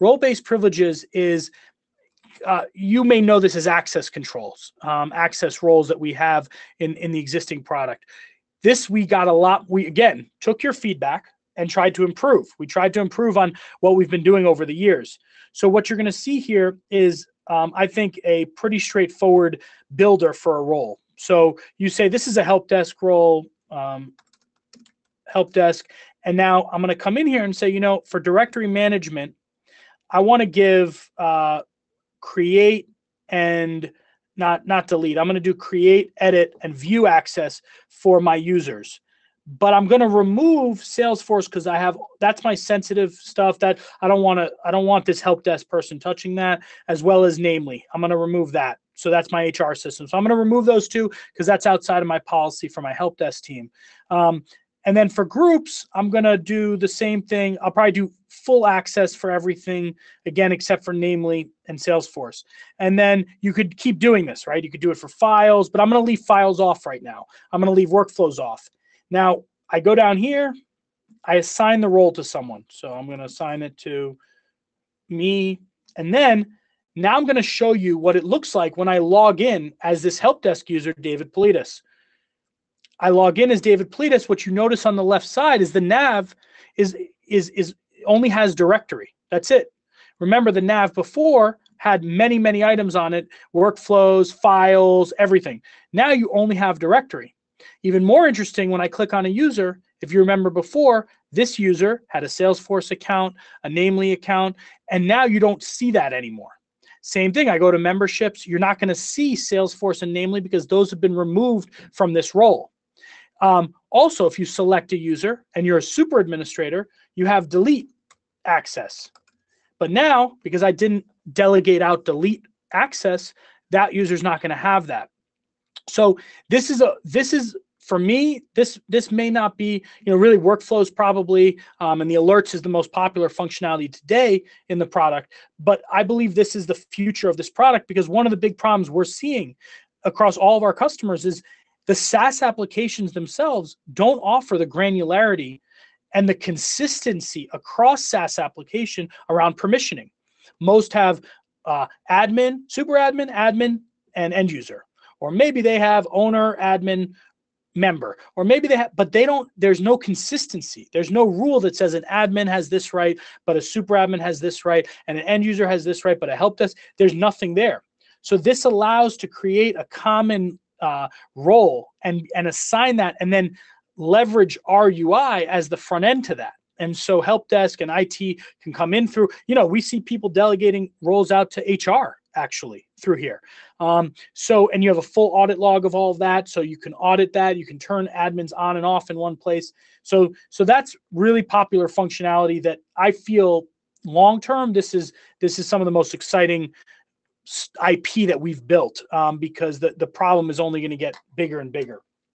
role-based privileges is uh, you may know this as access controls, um, access roles that we have in, in the existing product. This we got a lot. We again took your feedback and tried to improve. We tried to improve on what we've been doing over the years. So what you're going to see here is, um, I think, a pretty straightforward builder for a role. So you say this is a help desk role, um, help desk, and now I'm going to come in here and say, you know, for directory management, I want to give uh, create and not not delete. I'm going to do create, edit, and view access for my users. But I'm going to remove Salesforce because I have that's my sensitive stuff that I don't want to I don't want this help desk person touching that as well as namely. I'm going to remove that. So that's my HR system. So I'm going to remove those two because that's outside of my policy for my help desk team. Um, and then for groups, I'm going to do the same thing. I'll probably do full access for everything, again, except for Namely and Salesforce. And then you could keep doing this, right? You could do it for files, but I'm going to leave files off right now. I'm going to leave workflows off. Now, I go down here, I assign the role to someone. So I'm going to assign it to me. And then now I'm going to show you what it looks like when I log in as this help desk user, David Politis. I log in as David Politis. What you notice on the left side is the nav is is is only has directory. That's it. Remember the nav before had many many items on it, workflows, files, everything. Now you only have directory. Even more interesting when I click on a user, if you remember before, this user had a Salesforce account, a Namely account, and now you don't see that anymore. Same thing, I go to memberships, you're not going to see Salesforce and Namely because those have been removed from this role. Um, also, if you select a user and you're a super administrator, you have delete access. But now, because I didn't delegate out delete access, that user's not going to have that. So this is a this is for me this this may not be you know really workflows probably um, and the alerts is the most popular functionality today in the product but i believe this is the future of this product because one of the big problems we're seeing across all of our customers is the SaaS applications themselves don't offer the granularity and the consistency across SaaS application around permissioning. Most have uh, admin, super admin, admin, and end user. Or maybe they have owner, admin, member. Or maybe they have, but they don't, there's no consistency. There's no rule that says an admin has this right, but a super admin has this right, and an end user has this right, but a help desk, there's nothing there. So this allows to create a common uh, role and and assign that and then leverage our UI as the front end to that. And so help desk and IT can come in through, you know, we see people delegating roles out to HR actually through here. Um, so, and you have a full audit log of all of that. So you can audit that. You can turn admins on and off in one place. So, so that's really popular functionality that I feel long-term, this is, this is some of the most exciting IP that we've built um, because the, the problem is only going to get bigger and bigger.